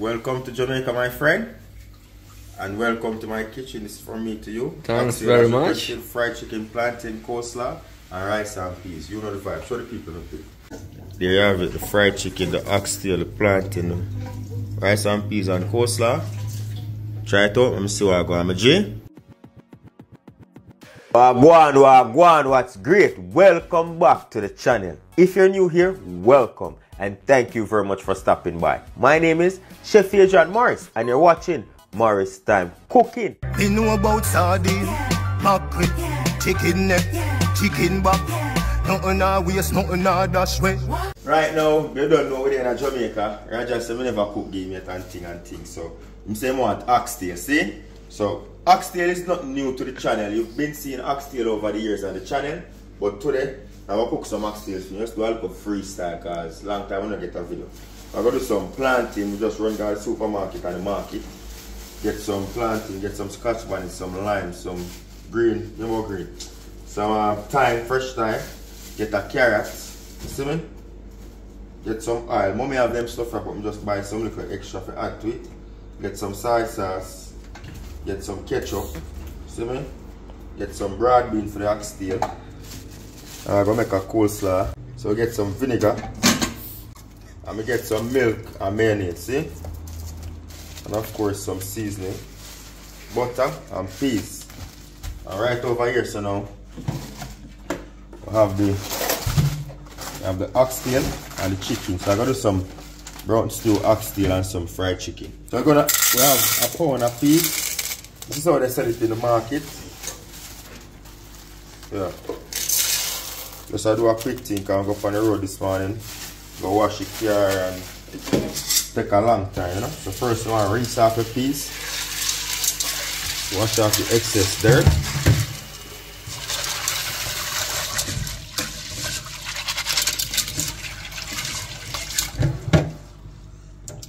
Welcome to Jamaica, my friend. And welcome to my kitchen. This is from me to you. Thanks Actually, very much. chicken, Fried chicken, plantain, coleslaw, and rice and peas. You know the vibe. Show the people the thing. There you have it. The fried chicken, the oxtail, the plantain, the rice and peas and coleslaw. Try it out. Let me see what I got. I'm a J. Wagwan, wagwan, what's great? Welcome back to the channel. If you're new here, welcome and thank you very much for stopping by. My name is Chef Adrian Morris and you're watching Morris Time Cooking. Me know about sardine, mackerel, chicken neck, chicken back. Nothing a waste, nothing a dash way. Right now, you don't know we're in Jamaica. I just say me never cook game yet and thing and thing. So, I'm saying I want oxtail, see? So, oxtail is not new to the channel. You've been seeing oxtail over the years on the channel. But today, I'm to cook some oxtails for you. Just do a little freestyle because long time when I get a video. I'm to do some plantain. We just run down the supermarket and the market. Get some plantain, get some scotch bonnet, some lime, some green, you know green. Some uh, thyme, fresh thyme. Get a carrot. You see me? Get some oil. Mommy have them stuff but I'm just buy some little extra to add to it. Get some soy sauce. Get some ketchup. See me? Get some broad bean for the oxtail. I'm gonna make a coleslaw. So get some vinegar. And we get some milk and mayonnaise, see? And of course some seasoning. Butter and peas. And right over here, so now we have the we have the oxtail and the chicken. So I'm gonna do some brown stew oxtail and some fried chicken. So I'm gonna we have a pound of peas. This is how they sell it in the market. Yeah. Just I do a quick thing, I'm go on the road this morning, go wash the car and take a long time, you know. So first you want to rinse off the piece. Wash off the excess dirt.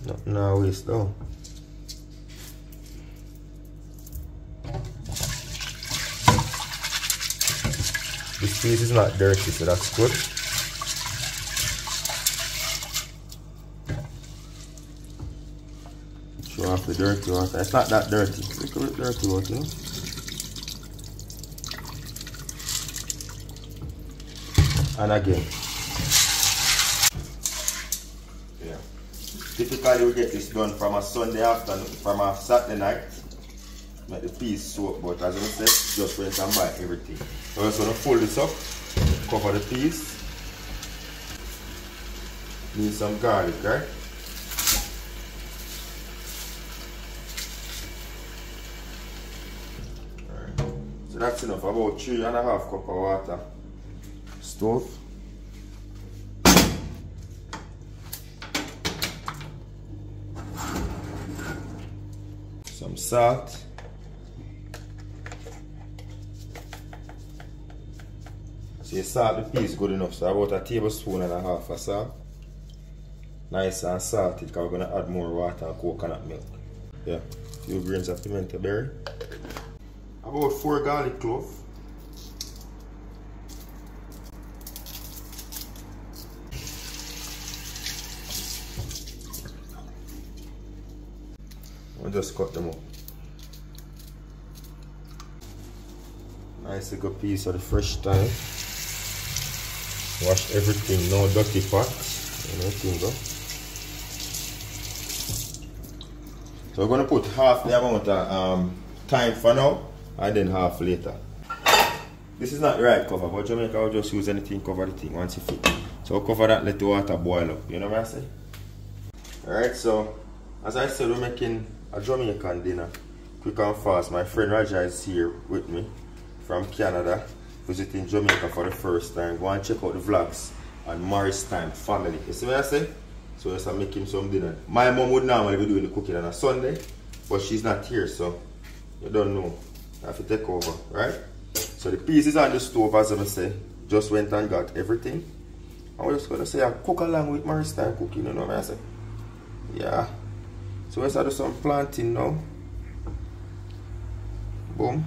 Nothing now waste though. This is not dirty, so that's good. Show off the dirty water. It's not that dirty. Look at the dirty water. And again. Yeah. Typically we get this done from a Sunday afternoon, from a Saturday night. The peas soak, but as I said, just went and buy everything. I'm just gonna fold this up, cover the peas. Need some garlic, right? So that's enough, about three and a half cup of water. Stove. Some salt. So you salt the peas good enough. So about a tablespoon and a half of salt. Nice and salted because we're gonna add more water and coconut milk. Yeah. Few grains of pimento berry. About four garlic cloves. I'll just cut them up. Nice little piece of the fresh thyme. Wash everything, no dirty pots. Anything go. So we're gonna put half the amount of um, thyme for now and then half later. This is not the right cover, but Jamaica will just use anything cover the thing once you fit. So cover that, let the water boil up. You know what I say? Alright, so as I said, we're making a Jamaican dinner. Quick and fast. My friend Raja is here with me from Canada, visiting Jamaica for the first time. Go and check out the vlogs on Morris Time Family. You see what I say? So just I make him some dinner. My mom would normally be doing the cooking on a Sunday, but she's not here, so you don't know. I have to take over, right? So the pieces on the stove, as I say. Just went and got everything. I was just gonna say I cook along with Morris cooking, you know what I say? Yeah. So let's do some plantain now. Boom.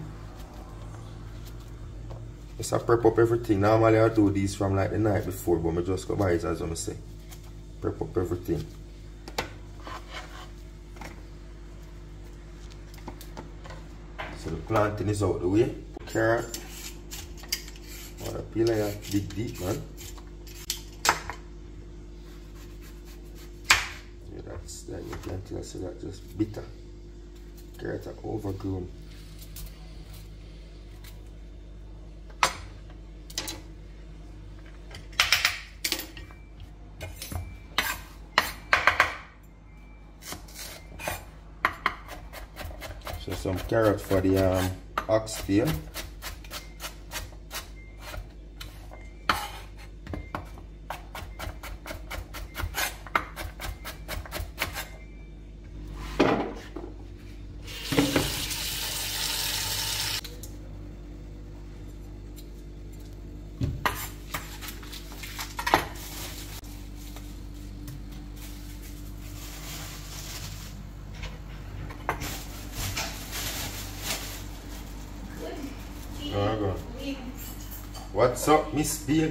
Just I prep up everything. Normally I do these from like the night before, but I just go buy it as I say. Prep up everything. So the plantain is out the way. Carrot. What a pillar, yeah. Dig deep, man. Yeah, that's that you plant it, so that just bitter. Carrot overgrown. Carrot for the um, oxtail. Alright, go on. What's up, Miss Bean?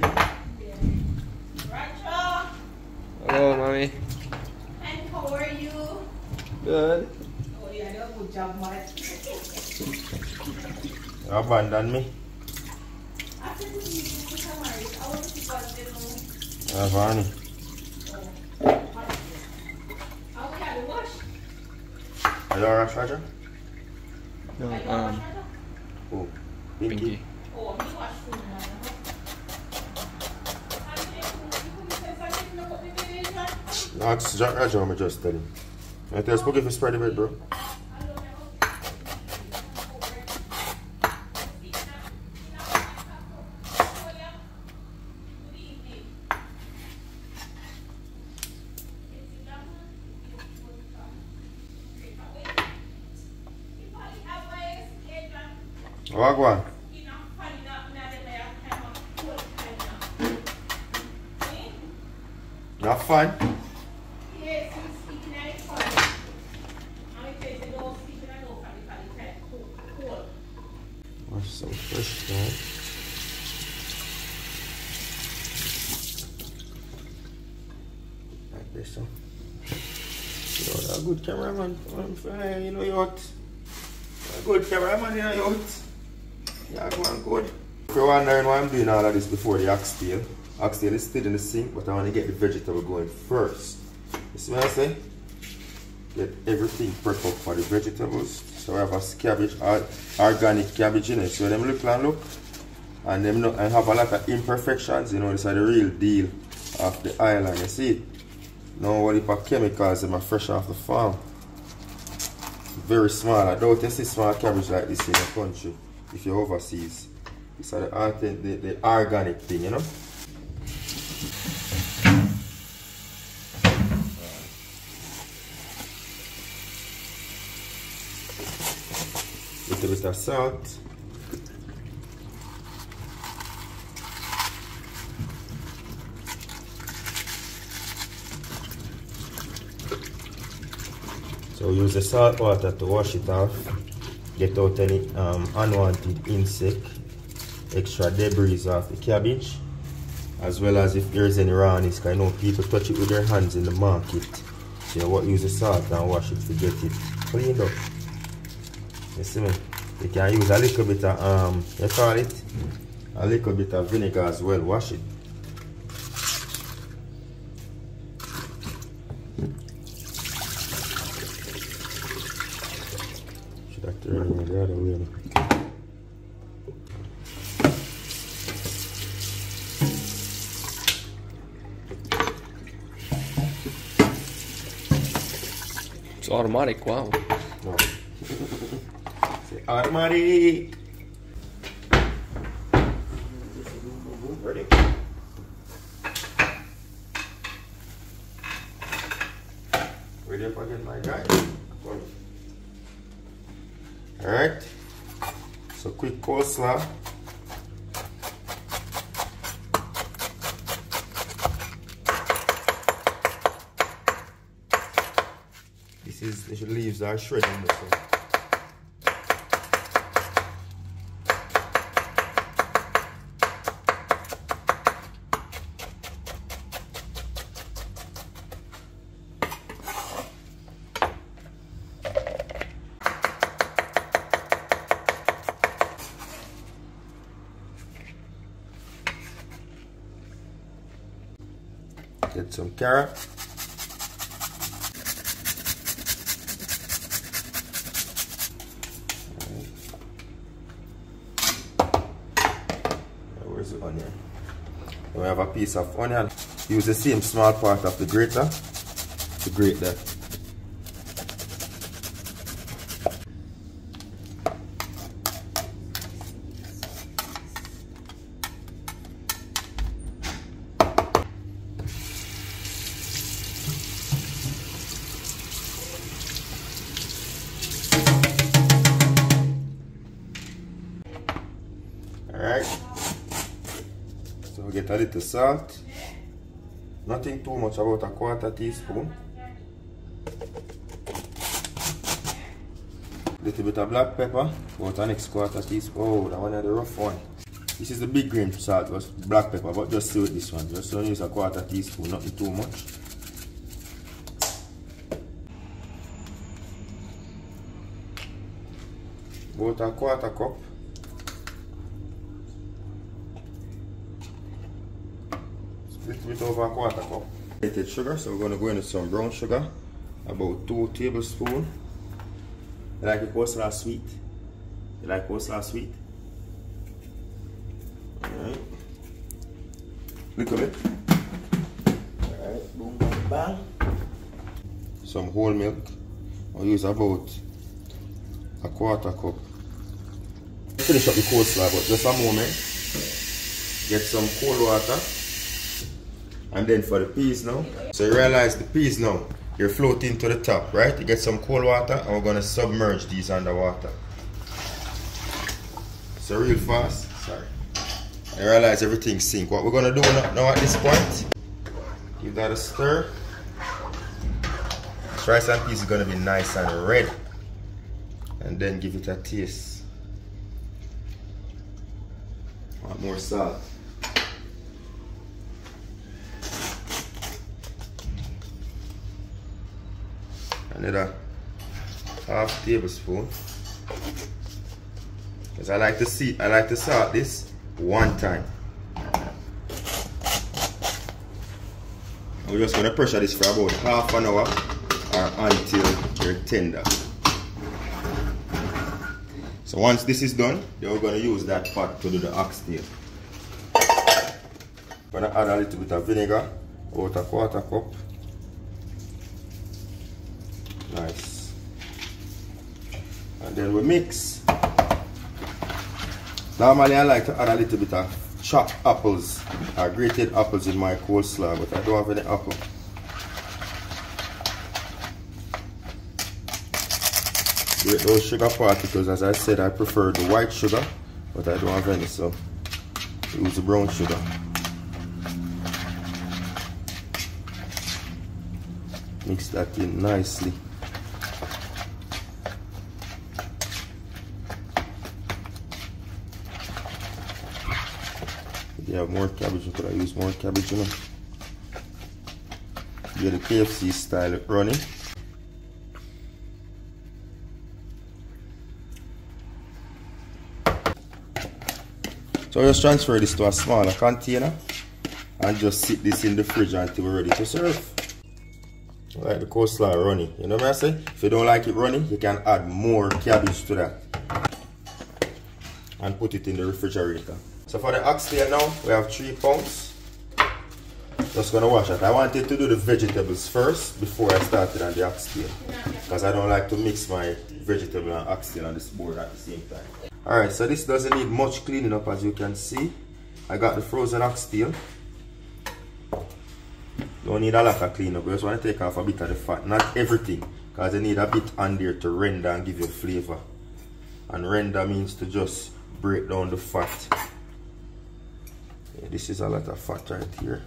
Rachel, Hello, mommy. and how are you? Good. Oh, yeah, you good job, man. You abandon me. After the meeting with Tamaris, I want to see what they know. Uh, Vani. How we had to wash? Are you alright, Roger? No, um. Oh, Pinky. Pinky. It's Jack just telling you. I tell Spooky if you bro. Wagwan. Not fun. Yes, he's speaking at it funny. And it says, you know, speaking at it funny, funny, kind of cool, cool. Wash some fresh down. Like this, so. You know, a good You know, you're. A good cameraman, you know, you're. Yeah, go on, good. If you're wondering why I'm doing all of this before the oxtail, oxtail is still in the sink, but I want to get the vegetable going first. You see what I'm saying? Get everything prepped up for the vegetables. So I have a cabbage, organic cabbage in it. So them look and look. And them not, and have a lot of imperfections, you know, this is the real deal of the island, you see? No what if chemicals them are fresh off the farm. Very small. I you see small cabbage like this in the country if you're overseas. These are the, the, the organic thing, you know? Little bit of salt. So use the salt water to wash it off, get out any um, unwanted insect, extra debris off the cabbage, as well as if there's any rawness, 'cause I know people touch it with their hands in the market. So you what use the salt and wash it to get it cleaned up. You see me? You can use a little bit of um you call it a little bit of vinegar as well, wash it. Automatic. Wow. No. Automatic. Ready? Ready up again, my guy. Alright. So quick coleslaw. pieces, the leaves are shredding this one. Get some carrot. Piece of onion. Use the same small part of the grater to grate that. A little salt. Nothing too much, about a quarter teaspoon. Little bit of black pepper, about an next quarter teaspoon. Oh, that one is the rough one. This is the big grain salt, was black pepper, but just see this one. Just don't use a quarter teaspoon, nothing too much. About a quarter cup. Bit over a quarter cup. Grated sugar, so we're going to go into some brown sugar, about two tablespoons. You like your coleslaw sweet? You like coleslaw sweet? Alright. Little bit. Alright, boom, bang, bang. Some whole milk. I'll use about a quarter cup. Finish up the coleslaw, but just a moment. Get some cold water. And then for the peas now, so you realize the peas now, you're floating to the top, right? You get some cold water and we're gonna submerge these underwater. So real fast, sorry. You realize everything sink. What we're gonna do now, at this point, give that a stir. This rice and peas is gonna be nice and red. And then give it a taste. Want more salt. Another half tablespoon. Because I like to see I like to salt this one time. We're just going to pressure this for about half an hour or until they're tender. So once this is done then we're going to use that pot to do the oxtail. I'm going to add a little bit of vinegar about a quarter cup Nice. And then we mix. Normally I like to add a little bit of chopped apples or grated apples in my coleslaw, but I don't have any apple. Grate those sugar particles, as I said, I prefer the white sugar, but I don't have any, so use the brown sugar. Mix that in nicely. You have more cabbage, you could have used more cabbage, you know. Get the KFC style running. So I just transfer this to a smaller container and just sit this in the fridge until we're ready to serve. Like the coleslaw runny. You know what I say? If you don't like it runny, you can add more cabbage to that. And put it in the refrigerator. So for the oxtail now, we have three pounds. Just gonna wash it. I wanted to do the vegetables first before I started on the oxtail. Because I don't like to mix my vegetable and oxtail on this board at the same time. Alright, so this doesn't need much cleaning up as you can see. I got the frozen oxtail. Don't need a lot of cleanup. I just want to take off a bit of the fat. Not everything. Because you need a bit on there to render and give you flavor. And render means to just break down the fat. Yeah, this is a lot of fat right here.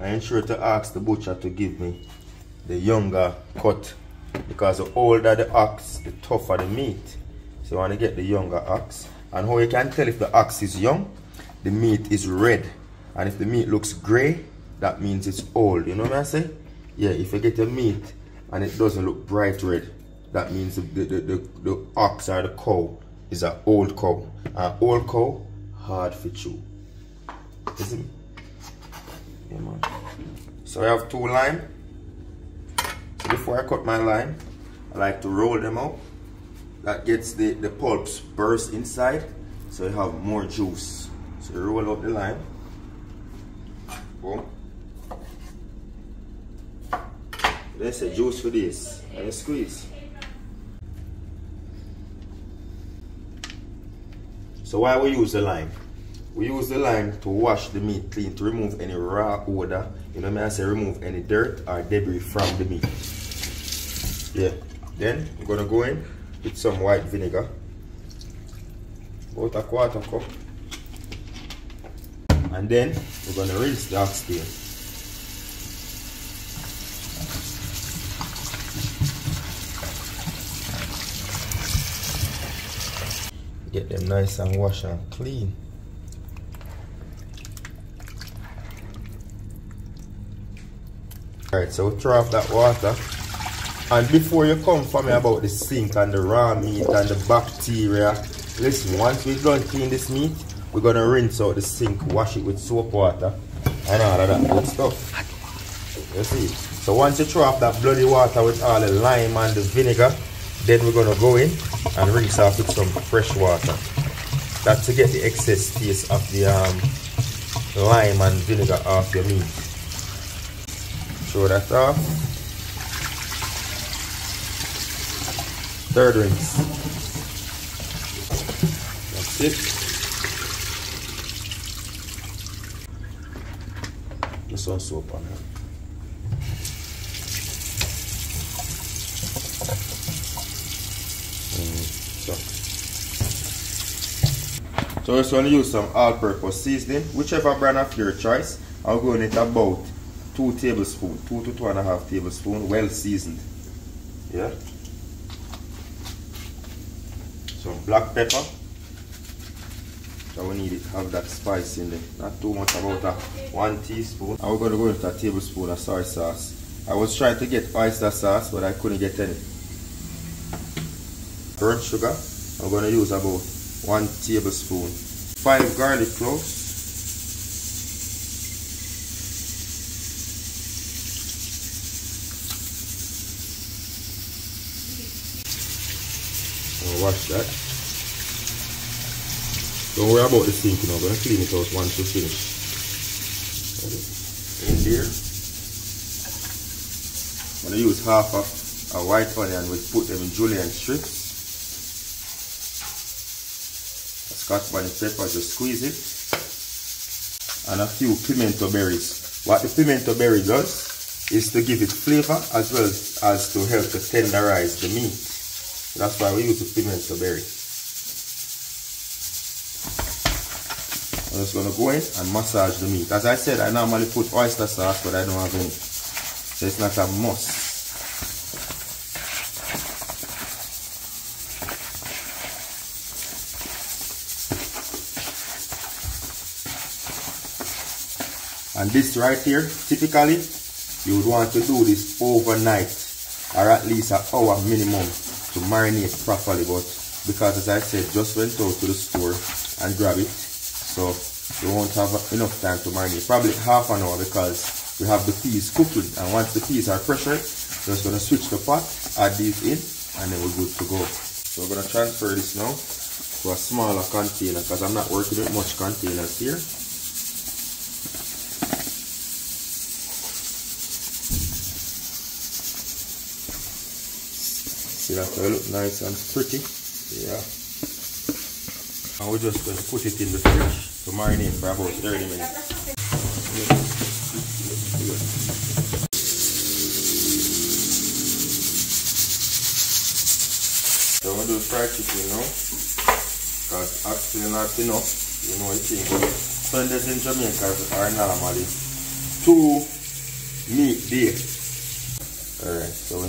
I ensure to ask the butcher to give me the younger cut because the older the ox, the tougher the meat. So I want to get the younger ox. And how you can tell if the ox is young, the meat is red. And if the meat looks gray, that means it's old. You know what I say? Yeah, if you get a meat and it doesn't look bright red, that means the, the, the, the, ox or the cow is a old cow. An old cow, hard for chew. See me? Yeah, man. So I have two lime. So before I cut my lime, I like to roll them out. That gets the, the pulps burst inside, so you have more juice. So you roll out the lime. Boom. There's a juice for this. And squeeze. So why we use the lime? We use the lime to wash the meat clean, to remove any raw odor. You know me I say remove any dirt or debris from the meat. Yeah. Then we're gonna go in with some white vinegar. About a quarter cup. And then we're gonna rinse the oxtail. Get them nice and wash and clean. Alright, so we throw off that water. And before you come for me about the sink and the raw meat and the bacteria, listen, once we done clean this meat, we're gonna rinse out the sink, wash it with soap water and all of that good stuff. You see? So once you throw off that bloody water with all the lime and the vinegar, then we're gonna go in and rinse off with some fresh water. That to get the excess taste of the um, lime and vinegar off your meat. Throw that off. Third rinse. That's it. Just some soap on it. So. So just going to use some all-purpose seasoning, whichever brand of your choice. I'm going in it about two tablespoons, two to two and a half tablespoons, well seasoned. Yeah. Some black pepper. So we need it have that spice in there. Not too much, about a one teaspoon. And we're going to go into a tablespoon of soy sauce. I was trying to get oyster sauce, but I couldn't get any. Burnt sugar. I'm going to use about one tablespoon. Five garlic cloves. Wash that. Don't worry about the sink, you know. I'm to clean it out once you finish. In here, I'm to use half of a white onion. We put them in julienne strips. Scotch bonnet pepper, just squeeze it. And a few pimento berries. What the pimento berry does is to give it flavor as well as to help to tenderize the meat. That's why we use the pimento berry. I'm just gonna go in and massage the meat. As I said, I normally put oyster sauce, but I don't have any. So it's not a must. And this right here, typically, you would want to do this overnight or at least an hour minimum to marinate properly. But because as I said, just went out to the store and grab it. So you won't have enough time to marinate. Probably half an hour because we have the peas cooking. And once the peas are pressured, just gonna switch the pot, add these in, and then we're good to go. So we're gonna transfer this now to a smaller container because I'm not working with much containers here. Will look nice and pretty. Yeah. And we're just put it in the fridge to marinate for about 30 minutes. So to do fried chicken now. Because actually not enough. You know, I think Sundays in Jamaica are normally two meat day. Alright, so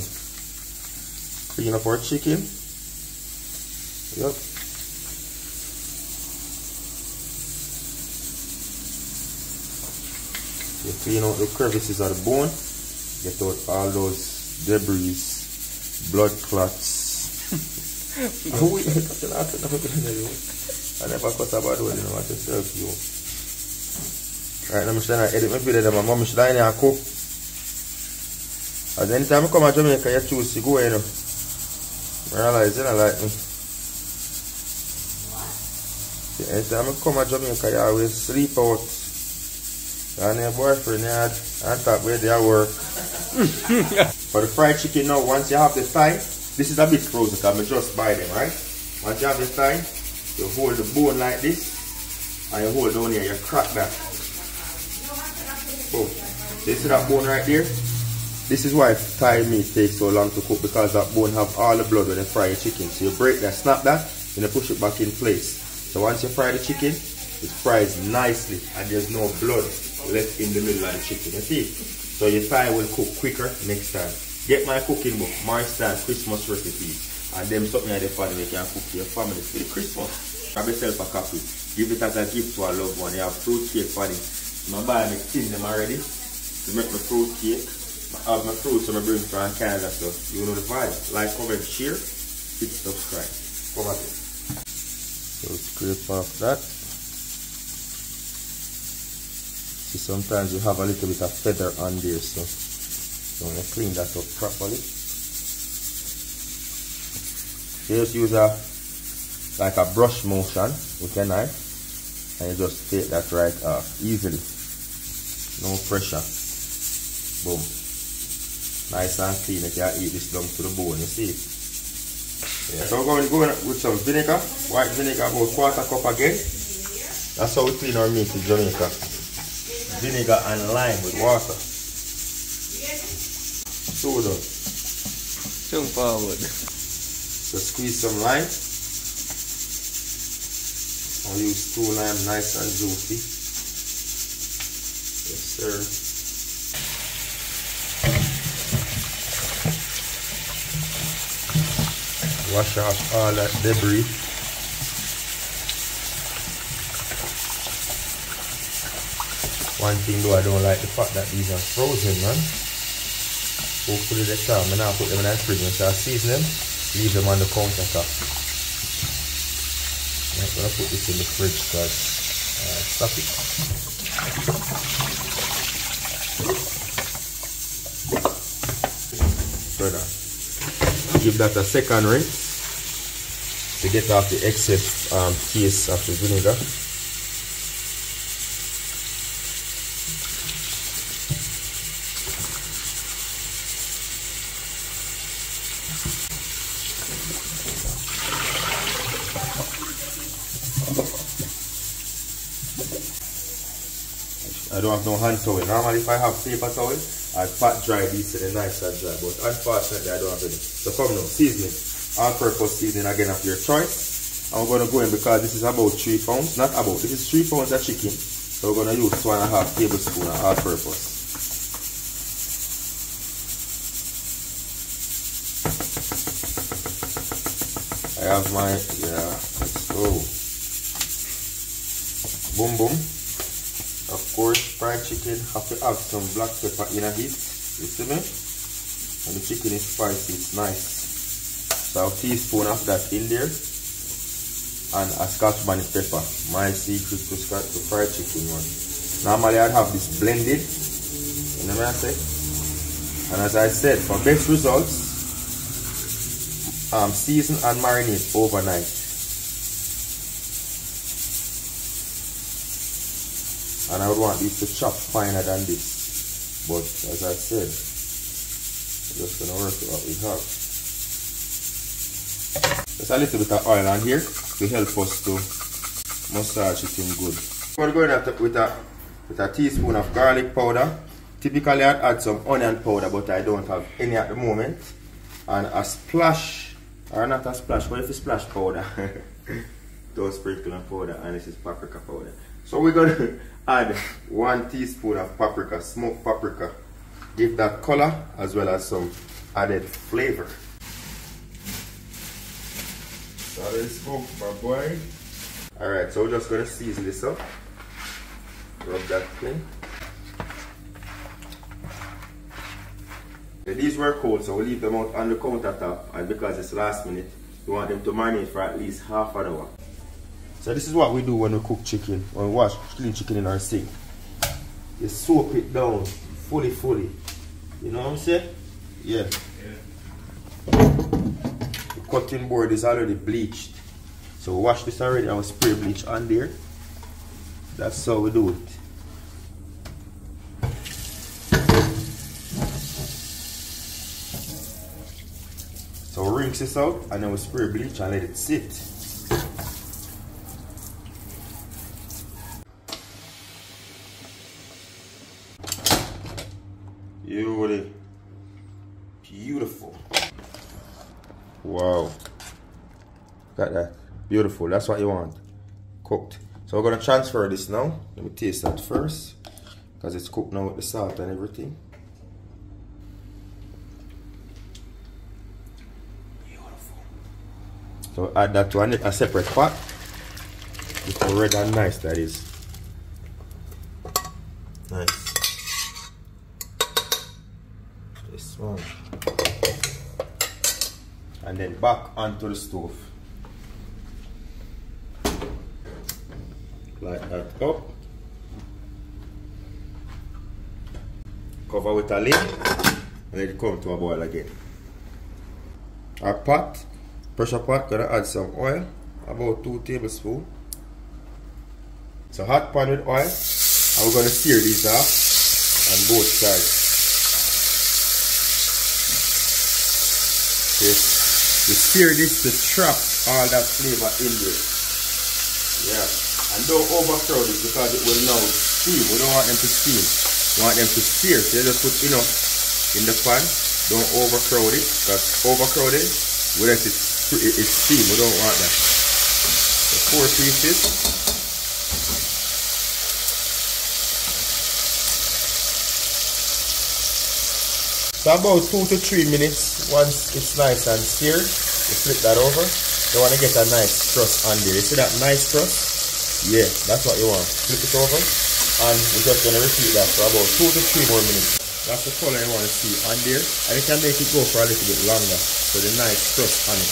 we clean up our chicken. Yep. You clean out the crevices of the bone, get out all those debris, blood clots, we touching out to nothing to you. I never cut about what you know what yourself you. Right now I'm trying to edit my video that my mom should line and cook. As anytime I come to Jamaica you choose to go you know. I realize you don't like me. Yeah, anytime I come to Jamaica you always sleep out. And your boyfriend you had on top where they work. For the fried chicken now, once you have the thigh, this is a bit frozen because I just buy them, right? Once you have the thigh, you hold the bone like this, and you hold down here, you crack that. Boom. This is that bone right there. This is why thigh meat takes so long to cook because that bone have all the blood when you fry your chicken. So you break that, snap that, and you push it back in place. So once you fry the chicken, it fries nicely and there's no blood left in the middle of the chicken. You see? So your thigh will cook quicker next time. Get my cooking book, my style Christmas recipe. And them something like the family can cook your family for the Christmas. Grab yourself a copy. Give it as a gift to a loved one. You have fruit cake for it. I buy tin them already. To make my fruit cake. Have my fruits so I'm bring from Canada so you know the vibe. Like, comment, share, hit subscribe. Come it. So scrape off that. See sometimes you have a little bit of feather on there so you want to clean that up properly. Just use a like a brush motion with a knife and you just take that right off easily. No pressure. Boom. Nice and clean. You can eat this down to the bone, you see. Yeah. So we're going to go in with some vinegar, white vinegar, about quarter cup again. That's how we clean our meat in Jamaica. Vinegar and lime with water. So done. Jump forward. So squeeze some lime. I'll use two lime nice and juicy. Yes sir. Wash off all that debris. One thing though I don't like the fact that these are frozen man. Hopefully come and I'll put them in the fridge and start season them. Leave them on the countertop. I'm gonna put this in the fridge because uh, stop it. Brother. Give that a second rinse to get off the excess um, taste of the vinegar. I don't have no hand towel. Normally if I have paper towel, I'd pat dry these to the nice and dry. But unfortunately I don't have any. So come now, seasoning. All purpose seasoning again of your choice. We're gonna go in because this is about three pounds. Not about, this is three pounds of chicken. So we're gonna use two and a half tablespoon of all purpose. I have my yeah, let's go. Boom boom. Course, fried chicken have to have some black pepper in a heat. You see me? And the chicken is spicy, it's nice. So a teaspoon of that in there. And a scotch bonnet pepper. My secret to scotch fried chicken one. Normally I'd have this blended. You know what I say? And as I said, for best results, um, season and marinate overnight. And I would want these to chop finer than this. But as I said just gonna work with what we have. Just a little bit of oil on here to help us to massage it in good. We're going at with a with a teaspoon of garlic powder. Typically I'd add some onion powder but I don't have any at the moment. And a splash or not a splash but if it's splash powder. Those sprinkle of powder and this is paprika powder. So we're to add one teaspoon of paprika, smoked paprika. Give that color as well as some added flavor. So let's go, my boy. Alright, so we're just to season this up. Rub that. Okay, these were cold, so we'll leave them out on the countertop. And because it's last minute, you want them to marinate for at least half an hour. So this is what we do when we cook chicken, when we wash clean chicken in our sink. You soak it down fully, fully. You know what I'm saying? Yeah. The cutting board is already bleached. So we wash this already and we spray bleach on there. That's how we do it. So we rinse this out and then we spray bleach and let it sit. Beauty. Beautiful. Wow. Got that. Beautiful. That's what you want. Cooked. So we're gonna transfer this now. Let me taste that first. Because it's cooked now with the salt and everything. Beautiful. So add that to a, a separate pot. Look how red and nice that is. Nice. This one. Back onto the stove. Like that up. Cover with a lid and it come to a boil again. Our pot, pressure pot, gonna add some oil, about two tablespoons. So hot pan with oil, and we're gonna sear these off on both sides. Yes. We sear this to trap all that flavor in there. Yeah. And don't overcrowd it because it will now steam. We don't want them to steam. We want them to sear. So just put enough you know, in the pan. Don't overcrowd it because overcrowded will let it, it, it steam. We don't want that. So four pieces. So about two to three minutes, once it's nice and seared, you flip that over. You want to get a nice crust on there. You see that nice crust? Yeah, that's what you want. Flip it over and we're just going to repeat that for about two to three more minutes. That's the color you want to see on there. And you can make it go for a little bit longer. So the nice crust on it.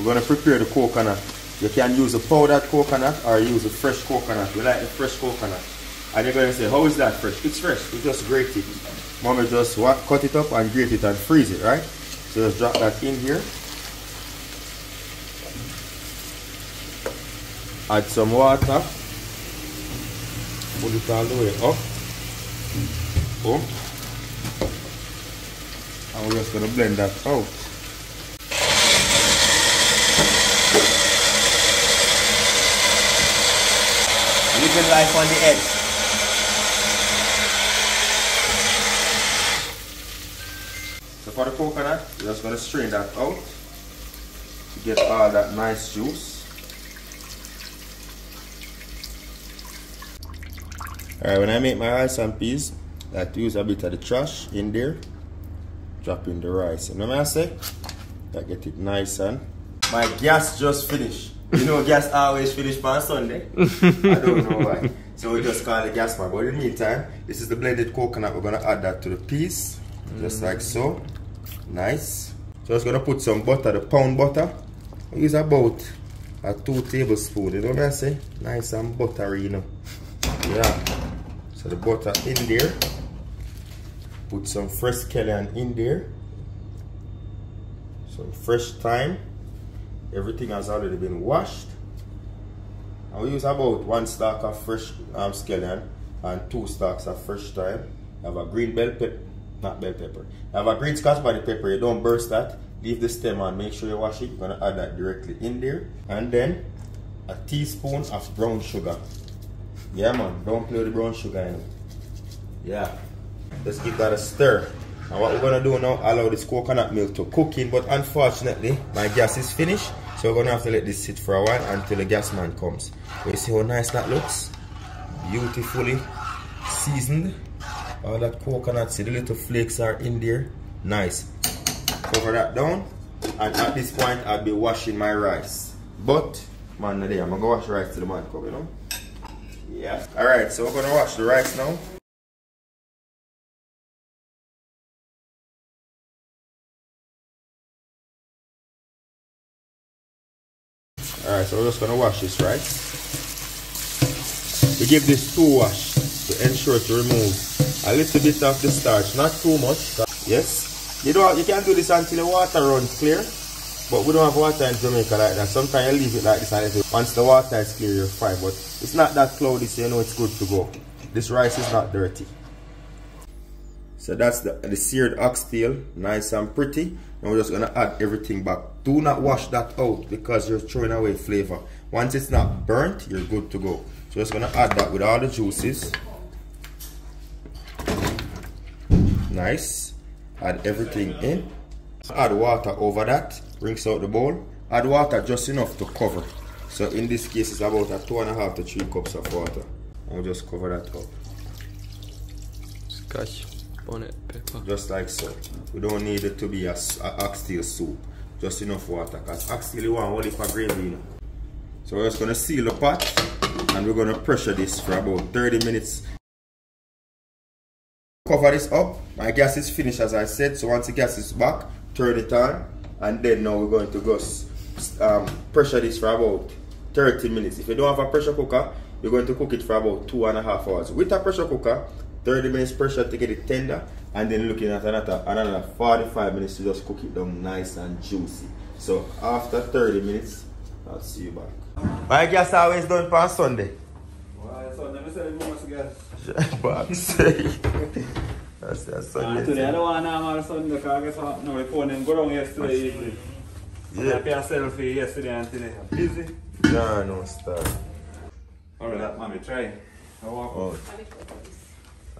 We're going to prepare the coconut. You can use a powdered coconut or use a fresh coconut. We like the fresh coconut. And you're going to say, how is that fresh? It's fresh. We just grate it. Mommy just what, cut it up and grate it and freeze it, right? So just drop that in here. Add some water. Put it all the way up. Boom. And we're just going to blend that out. Living life on the edge. So for the coconut, we're just gonna strain that out to get all that nice juice. Alright, when I make my rice and peas, I to use a bit of the trash in there. Drop in the rice. You know what I say? I get it nice and my gas just finished. You know gas always finish on Sunday. I don't know why. So we just call it gas man. But in the meantime, this is the blended coconut. We're gonna add that to the peas. Just like so. Nice. So I'm just gonna put some butter, the pound butter. Use about a two tablespoons. You know what I say? Nice and buttery, you know. Yeah. So the butter in there. Put some fresh scallion in there. Some fresh thyme. Everything has already been washed. And we use about one stalk of fresh um, scallion and two stalks of fresh thyme. I have a green bell pepper, not bell pepper. I have a green scotch bonnet pepper. You don't burst that. Leave the stem and make sure you wash it. You're gonna add that directly in there. And then a teaspoon of brown sugar. Yeah man, don't play with the brown sugar in it. Yeah. Let's give that a stir. And what we're gonna do now, allow this coconut milk to cook in, but unfortunately, my gas is finished. So we're gonna have to let this sit for a while until the gas man comes. But you see how nice that looks? Beautifully seasoned. All that coconut, see the little flakes are in there. Nice. Cover that down. And at this point, I'll be washing my rice. But, man, today I'm gonna go wash rice till the man you know? Yeah. Alright, so we're gonna wash the rice now. Alright, so we're just gonna wash this right? We give this two wash to ensure to remove a little bit of the starch, not too much. Yes, you don't. You can do this until the water runs clear, but we don't have water in Jamaica like that. Sometimes you leave it like this and once the water is clear, you're fine. But it's not that cloudy, so you know it's good to go. This rice is not dirty. So that's the, the seared oxtail, nice and pretty. And we're just gonna add everything back. Do not wash that out because you're throwing away flavor. Once it's not burnt, you're good to go. So we're just gonna add that with all the juices. Nice. Add everything in. Add water over that. Rinse out the bowl. Add water just enough to cover. So in this case, it's about a two and a half to three cups of water. And we'll just cover that up. Scotch bonnet pepper. just like so. We don't need it to be a oxtail soup. Just enough water, because oxtail you want only for gravy. You know. So we're just gonna seal the pot and we're gonna pressure this for about 30 minutes. Cover this up. My gas is finished as I said. So once the gas is back, turn it on, and then now we're going to go um, pressure this for about 30 minutes. If you don't have a pressure cooker, you're going to cook it for about two and a half hours. With a pressure cooker, 30 minutes pressure to get it tender, and then looking at another another 45 minutes to just cook it down nice and juicy. So after 30 minutes, I'll see you back. My gas always done for Sunday. Why, so never said it was again. Box. That's that Sunday. today I thing. don't want to my son because I guess what, no, my phone didn't go wrong yesterday evening. Yeah. I pay a selfie yesterday and today. I'm busy. Nah, no star. Alright, that mommy try. I walk Oh.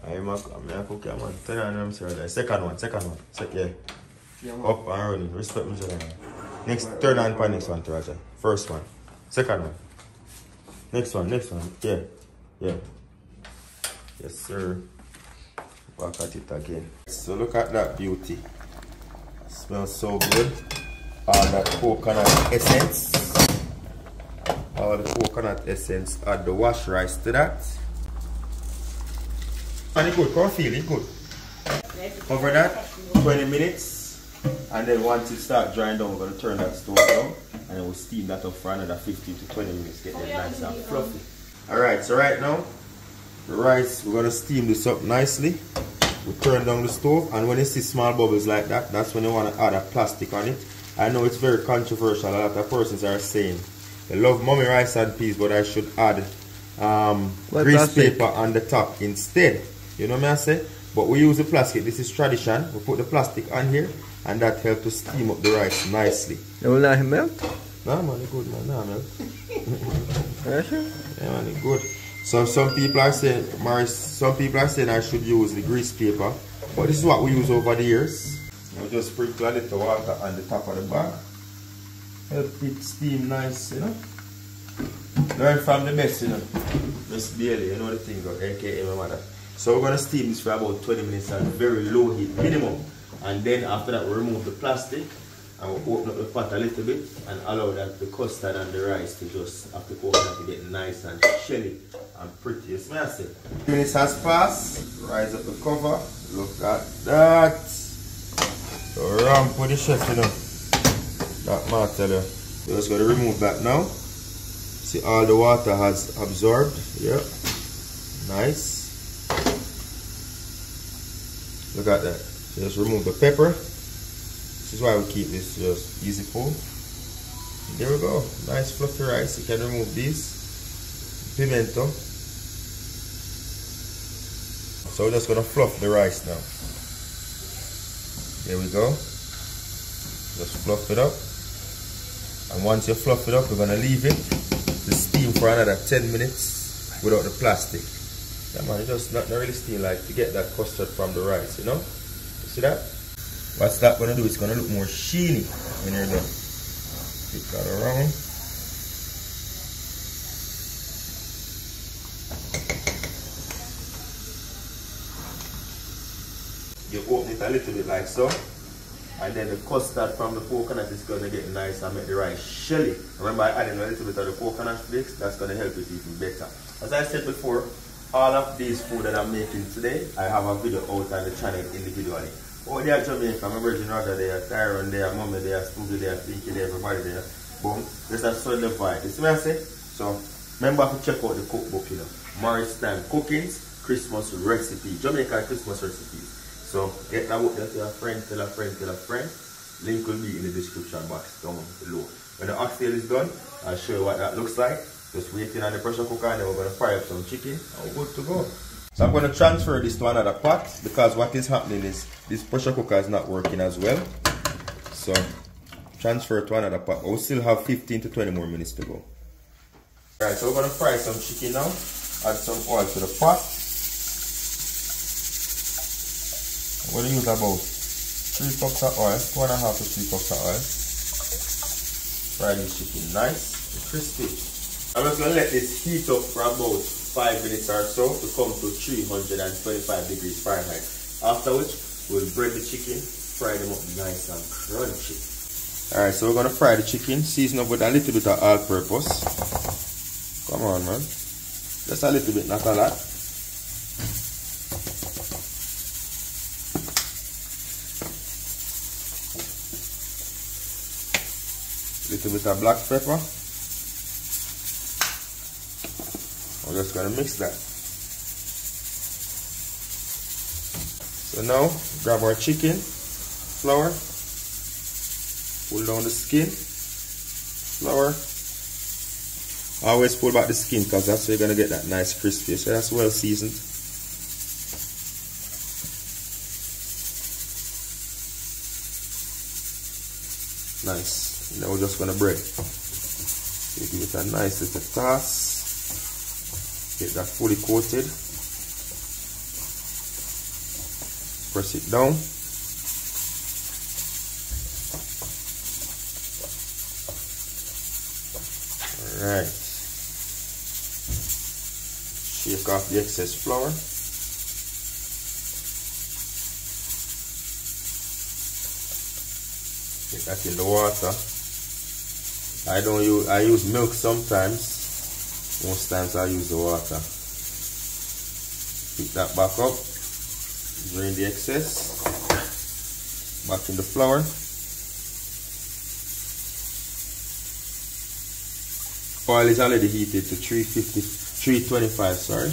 I'm a, I'm a cook, man. Turn on, I'm sorry. Second one, second one. Sec, yeah. Yeah, man. Up and running. Respect me, sir. Next, turn on for next one, Raja. First one. Second one. Next one, next one. Yeah. Yeah. Yes, sir. Back at it again. So look at that beauty. Smells so good. All that coconut essence. All the coconut essence. Add the wash rice to that. And it good, come feel it good. Cover that 20 minutes. And then once it start drying down, we're gonna turn that stove down and then we'll steam that up for another 15 to 20 minutes. Get that nice and fluffy. Alright, so right now, the rice, we're gonna steam this up nicely. We turn down the stove and when you see small bubbles like that, that's when you wanna add a plastic on it. I know it's very controversial. A lot of persons are saying they love mummy rice and peas, but I should add um, grease paper on the top instead. You know what I say? But we use the plastic. This is tradition. We put the plastic on here and that helps to steam up the rice nicely. It will not melt? Nah man, it good man. Man. Are? Yeah man, it good. So some people are saying, Morris, some people are saying I should use the grease paper. But this is what we use over the years. I just sprinkle a little water on the top of the bag. Help it steam nice, you know. Learn from the best, you know. Miss Bailey, you know the thing, aka my mother. So we're gonna steam this for about 20 minutes at very low heat, minimum. And then after that, we'll remove the plastic and we'll open up the pot a little bit and allow that the custard and the rice to just after coconut to get nice and shelly and pretty. You smell it? Minutes has passed. Rise up the cover. Look at that. So ramp with the chef, you know. That matter. You're just gonna remove that now. See all the water has absorbed. Yeah. Nice. Look at that. Just remove the pepper. This is why we keep this just easy food. There we go. Nice fluffy rice. You can remove this. Pimento. So we're just gonna fluff the rice now. There we go. Just fluff it up. And once you fluff it up, we're gonna leave it to steam for another 10 minutes without the plastic. Yeah man, it's just not, not really steam like to get that custard from the rice, you know? You see that? What's that gonna do? It's gonna look more sheeny when you're done. Flip that around. You open it a little bit like so. And then the custard from the coconut is gonna get nice and make the rice shelly. Remember I added a little bit of the coconut flakes, that's gonna help it even better. As I said before, all of these food that I'm making today, I have a video out on the channel individually. Oh, they are Jamaica, my Virgin Roger there, Tyrone there, Mommy there, Spooky there, Pinky there, everybody there. Boom. Just a solidify. You see what I say? So remember to check out the cookbook, you know. Morris Time Cookings, Christmas recipe, Jamaican Christmas recipes. So get that book there to your friend, tell a friend, tell a friend. Link will be in the description box down below. When the oxtail is done, I'll show you what that looks like. Just waiting on the pressure cooker and then we're going to fry up some chicken and we're good to go. So I'm going to transfer this to another pot because what is happening is this pressure cooker is not working as well. So transfer to another pot. But we still have 15 to 20 more minutes to go. Alright, so we're going to fry some chicken now. Add some oil to the pot. We're going to use about 3 cups of oil, 2.5 to 3 cups of oil. Fry this chicken nice and crispy. I'm just going to let this heat up for about 5 minutes or so to come to 325 degrees Fahrenheit. After which, we'll bread the chicken, fry them up nice and crunchy. Alright, so we're going to fry the chicken, season up with a little bit of all-purpose. Come on, man. Just a little bit, not a lot. Little bit of black pepper. Just gonna mix that. So now, grab our chicken, flour, pull down the skin, flour. Always pull back the skin because that's where you're gonna get that nice crispy. So that's well seasoned. Nice. Now we're just gonna bread. So give it a nice little toss. Get that fully coated. Press it down. Alright. Shake off the excess flour. Get that in the water. I don't use I use milk sometimes. Most times I use the water. Pick that back up. Drain the excess. Back in the flour. Oil is already heated to 350, 325, sorry.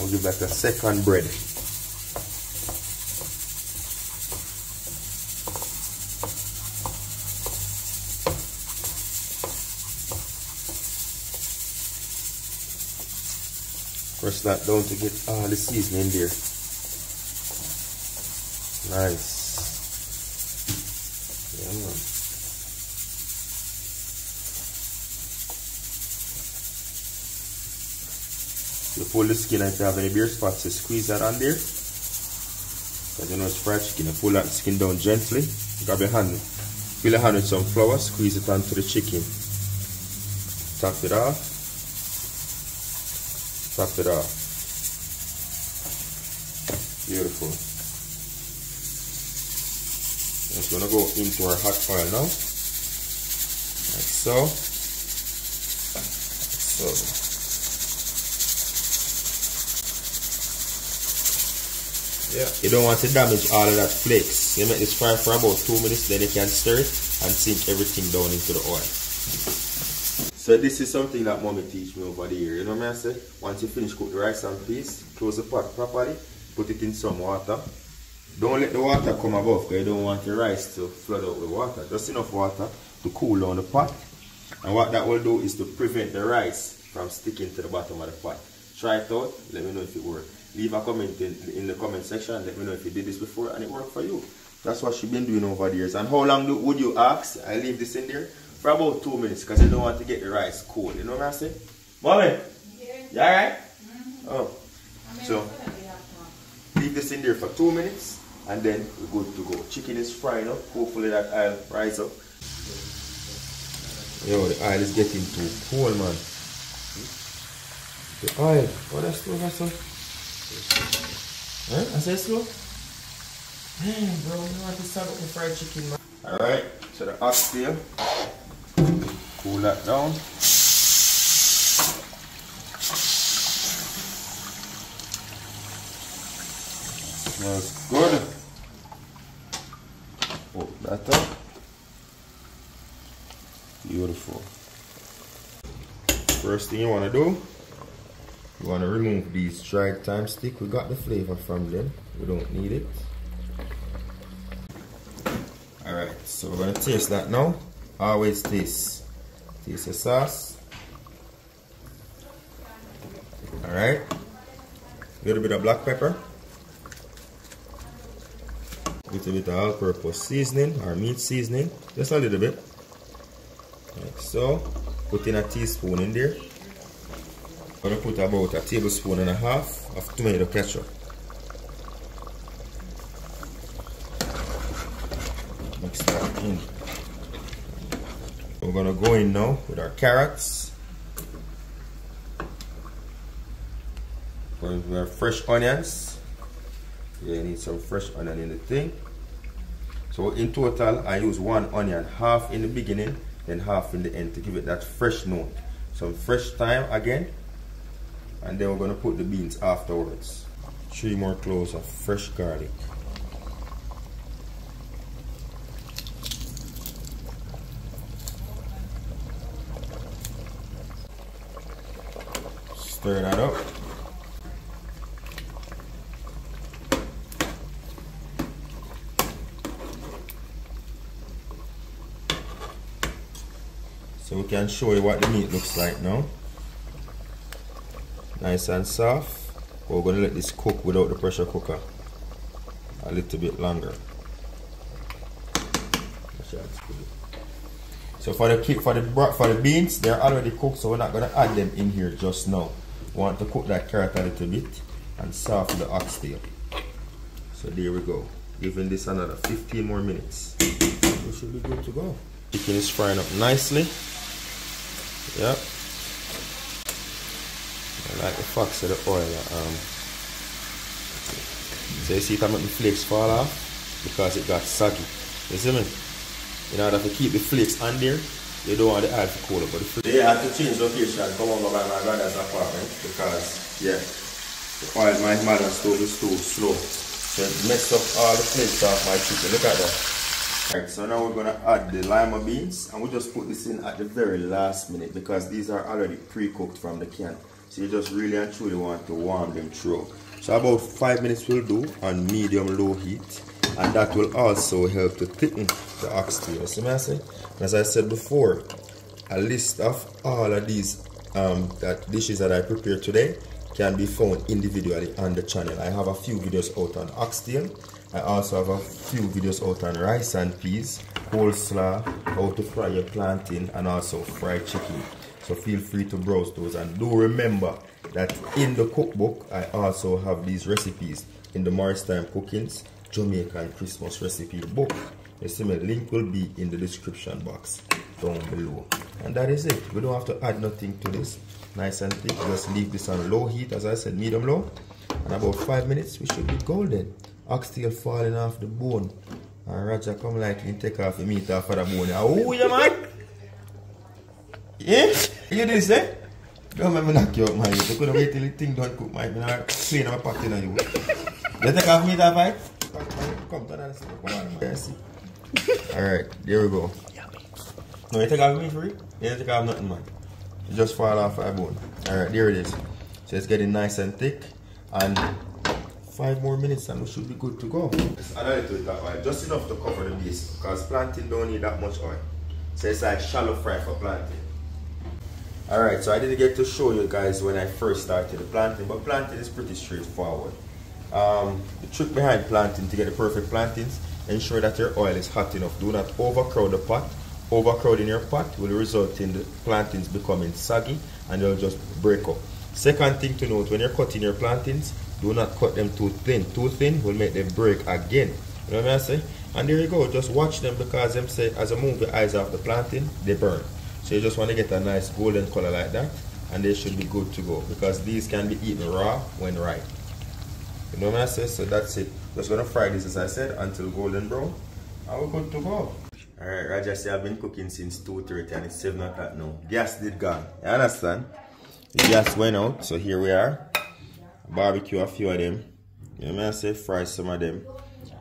I'll give that a second bread. That down to get all the seasoning there. Nice. Yeah, man. You pull the skin if you have any bare spots, you squeeze that on there. Because you know it's fried chicken, you pull that skin down gently. Grab your hand, fill your hand with some flour, squeeze it onto the chicken. Top it off. It off. Beautiful. It's gonna go into our hot oil now. Like so. So. Yeah. You don't want to damage all of that flakes. You make this fry for about two minutes, then you can stir it and sink everything down into the oil. So this is something that mommy teach me over the year. You know what I say? Once you finish cook the rice and peas, close the pot properly, put it in some water. Don't let the water come above because you don't want the rice to flood out with water. Just enough water to cool down the pot. And what that will do is to prevent the rice from sticking to the bottom of the pot. Try it out, let me know if it works. Leave a comment in, in the comment section let me know if you did this before and it worked for you. That's what she been doing over the years. And how long do, would you ask? I leave this in there for about two minutes because you don't want to get the rice cold. You know what I'm saying? Mommy, Yeah. you alright? Mhm. Oh, So- it's gonna be hot now. leave this in there for two minutes and then we're good to go. Chicken is frying up. Hopefully that oil rise up. Yo, the oil is getting too cold, man. The oil. Oh, that's slow, that's slow. Huh? I said slow? Damn, bro, you want to start up the fried chicken, man. Alright, so the oxtail. Cool that down. Smells good. Oh, that up. Beautiful. First thing you want to do, you want to remove these dried thyme stick. We got the flavor from them. We don't need it. Alright, so we're going to taste that now. Always taste. Taste the sauce. Alright. A little bit of black pepper. a Little bit of all-purpose seasoning or meat seasoning. Just a little bit. Like so. Put in a teaspoon in there. I'm gonna put about a tablespoon and a half of tomato ketchup. Mix that in. We're gonna go in now with our carrots. With our fresh onions. You need some fresh onion in the thing. So in total, I use one onion, half in the beginning, then half in the end to give it that fresh note. Some fresh thyme again, and then we're gonna put the beans afterwards. Three more cloves of fresh garlic. Stir that up. So we can show you what the meat looks like now. Nice and soft. But We're going to let this cook without the pressure cooker a little bit longer. So for the for the for the beans, they're already cooked, so we're not going to add them in here just now. Want to cook that carrot a little bit and soften the oxtail. So there we go. Giving this another 15 more minutes. We should be good to go. Chicken is frying up nicely. Yep. I like the fox of the oil. Um, so you see I'm making flakes fall off because it got soggy. You see me? In order to keep the flakes on there, you don't want the cool up. But the. They had to change location, come over by my brother's apartment because, yeah, the oil my mother stove is too slow. So it messed up all the plates off my chicken. Look at that. Alright, so now we're gonna add the lima beans and we just put this in at the very last minute because these are already pre-cooked from the can. So you just really and truly want to warm them through. So about five minutes will do on medium low heat and that will also help to thicken the oxtail. See what I say? As I said before, a list of all of these um, that dishes that I prepared today can be found individually on the channel. I have a few videos out on oxtail. I also have a few videos out on rice and peas, coleslaw, how to fry your plantain, and also fried chicken. So feel free to browse those. And do remember that in the cookbook, I also have these recipes in the Morris Time Cookings Jamaican Christmas recipe book. The similar link will be in the description box down below. And that is it. We don't have to add nothing to this. Nice and thick. Just leave this on low heat, as I said, medium low. And about five minutes, we should be golden. Oxtail falling off the bone. And Roger come like him take off the meat off of the bone. Oh, yeah, man. Yeah? You did say? Eh? Don't make me knock you out, man. You couldn't wait till the thing don't cook, My man. I'm clean my pot in you. You take off meat off eh? To that. Come on, man. Yes. Alright, there we go. No, you take meat for it? You don't take off nothing, man. It just fall off our bone. Alright, there it is. So it's getting nice and thick. And five more minutes and we should be good to go. Just add a little bit of oil, just enough to cover the base because plantain don't need that much oil. So it's like shallow fry for plantain. Alright, so I didn't get to show you guys when I first started the plantain, but plantain is pretty straightforward. Um, the trick behind plantain to get the perfect plantains, ensure that your oil is hot enough. Do not overcrowd the pot. Overcrowding your pot will result in the plantains becoming soggy and they'll just break up. Second thing to note, when you're cutting your plantains, do not cut them too thin. Too thin will make them break again. You know what I say? And there you go. Just watch them because them say as I move the eyes off the plantain, they burn. So you just want to get a nice golden color like that and they should be good to go because these can be eaten raw when ripe. You know what I say? So that's it. Just gonna fry this as I said until golden brown and we're good to go. Alright, Raja say I've been cooking since 2.30 and it's 7 o'clock now. Gas did gone. You understand? The gas went out, so here we are. Barbecue a few of them. You know, I say fry some of them.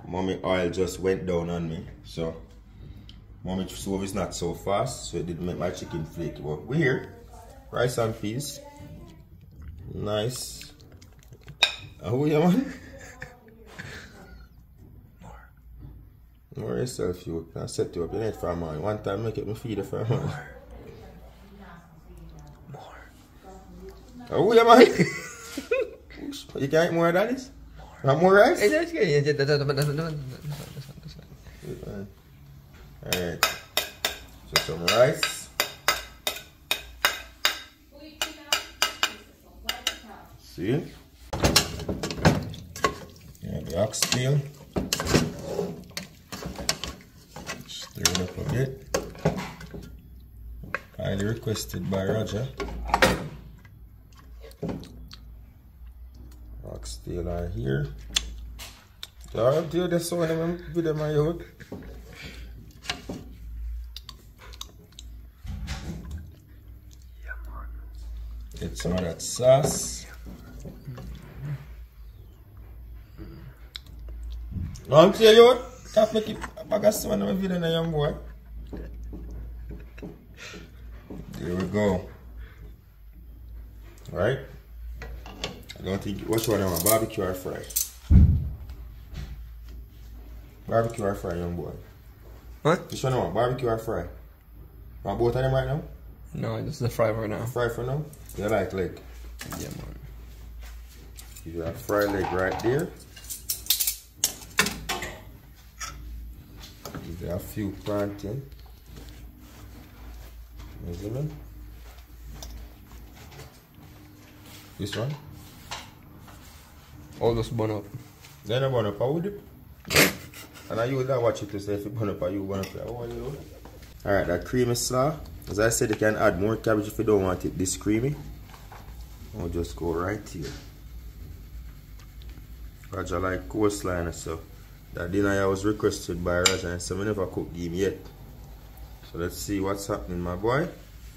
Mommy oil just went down on me. So, mommy stove is not so fast, so it didn't make my chicken flaky. But we're here. Rice and peas. Nice. Oh, yeah, man. More yourself, you can set you up. You need for a man. One time, make it me feed it for a man. Oh, yeah, man. you can eat more than this? Want more rice? Alright. So some rice. See? The oxtail. Stir it up a bit. Highly requested by Roger. Oxtail are here. Alright, do this one them with them my out. Get some of that sauce. I'm saying you can't make it bag of some of them young boy. There we go. Right? I don't think which one I want, barbecue or fry? Barbecue or fry, young boy? What? Which one I want, barbecue or fry? Want both of them right now? No, this is the fry right now. Fry for now? You like leg? Yeah, man. You got fry leg right there. You got a few plantain. You see me? This one? All this bun up. Then I burn up, I would dip. And I use that watch it to say if you burn up, you burn up. How you do? Alright, that creamy slaw. As I said, you can add more cabbage if you don't want it this creamy. I'll just go right here. Roger like coleslaw and so. That dinner I was requested by and so I never cooked him yet. So let's see what's happening, my boy.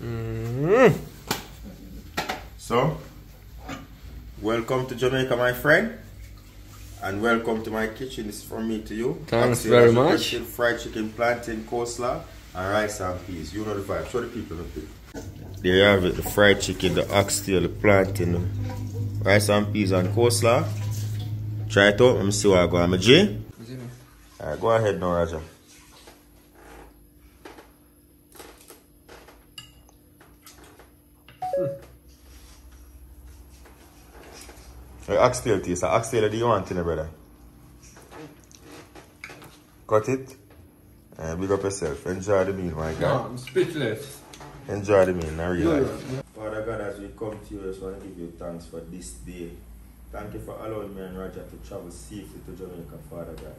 Mm-hmm. So, welcome to Jamaica, my friend. And welcome to my kitchen. This is from me to you. Thanks Oxtail very much. Fried chicken, plantain, coleslaw, and rice and peas. You know the vibe. Show the people the. There you have it. The fried chicken, the oxtail, the plantain, the rice and peas, and coleslaw. Try it out. Let me see what I got. I'm a J. Alright, go ahead Noraja. Roger. Hey, oxtail taste. Uh, Oxtail, do you want in it, brother? Cut it. And big up yourself. Enjoy the meal, my guy. I'm speechless. Enjoy the meal, not real Yeah. life. Father God, as we come to you, I just want to give you thanks for this day. Thank you for allowing me and Roger to travel safely to Jamaica, Father God.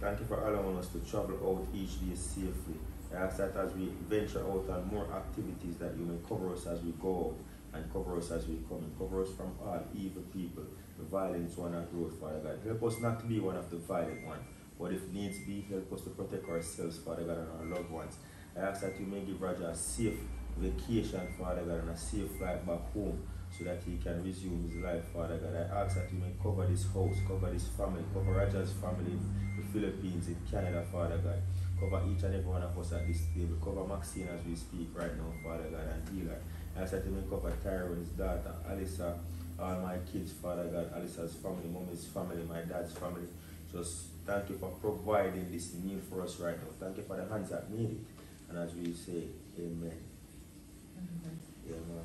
Thank you for allowing us to travel out each day safely. I ask that as we venture out on more activities, that you may cover us as we go out and cover us as we come and cover us from all evil people, the violence one at road, Father God. Help us not to be one of the violent one, but if needs be, help us to protect ourselves, Father God, and our loved ones. I ask that you may give Roger a safe vacation, Father God, and a safe flight back home so that he can resume his life, Father God. I ask that you may cover this house, cover this family, cover Roger's family in the Philippines, in Canada, Father God. Cover each and every one of us at this table. Cover Maxine as we speak right now, Father God, and heal her. I ask that you may cover Tyrone's daughter, Alyssa, all my kids, Father God, Alyssa's family, mommy's family, my dad's family. Just thank you for providing this meal for us right now. Thank you for the hands that made it. And as we say, Amen. Yeah, man.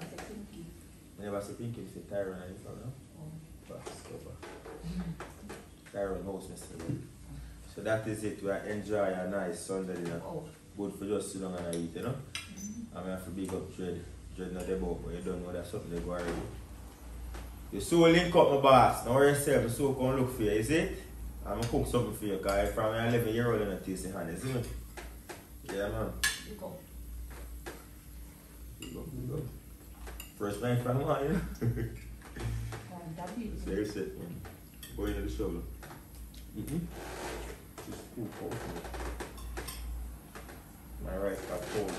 I never see Pinky say Tyrone and? But cover. Tyrone house yesterday. So that is it. We are enjoy a nice Sunday dinner. Good for just sit down and eat, you know? Mm-hmm. I'm have to big up Dread. Dread not boat, but you don't know that's something they go already. You so link up my boss. Now worry yourself, you so come look for you, is it? I'm gonna cook something for you, guys. From 11 year old in a tasty hand, isn't it? Yeah, man. Big up, big up. First man from mine, you know? Very set, man. Go into the shoulder. Mm-hmm. Just cool, cold. My right got cold.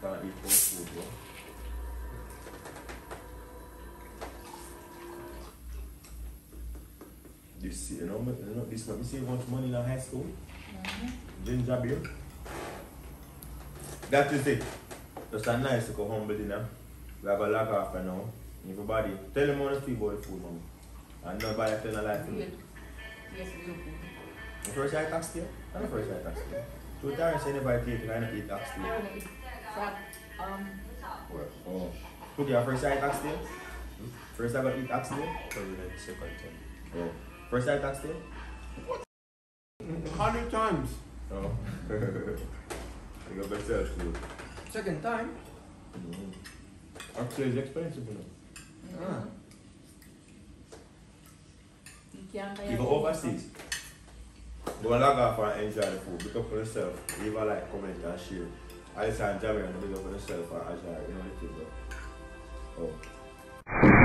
Can't eat cold food, bro. This, you know, but, you know this, let me save much money in high school. Ginger beer. That is it. Just a nice little humble dinner. We have a log off for now. Everybody, tell them how to feel about the food, mom. And nobody tell a lie to me. Yes, we do. The first I tax here, and the first I tax here. Two times anybody take it, I don't eat tax I here. want to eat frog, um, Oh. Put your first I tax there. First I got eat tax there. President second time. Oh. First I tax there. Hundred times. Oh. you got better food. Second time. Mm-hmm. Actually, it's expensive, you know. Ah. you can't buy You go overseas. Go and log off and enjoy the food. Pick up for yourself. Leave a like, comment and share. I listen and Jamie and pick up for yourself and enjoy. You know what it is, bro. Oh.